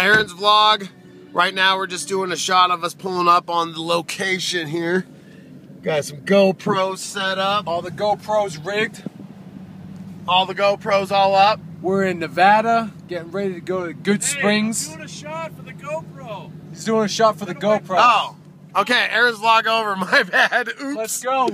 Aaron's vlog. Right now we're just doing a shot of us pulling up on the location here. Got some GoPros set up. All the GoPros rigged. All the GoPros all up. We're in Nevada, getting ready to go to Good Springs. Hey, Springs. He's doing a shot for the GoPro. He's doing a shot for the GoPro. Oh, okay. Aaron's vlog over. My bad. Oops. Let's go.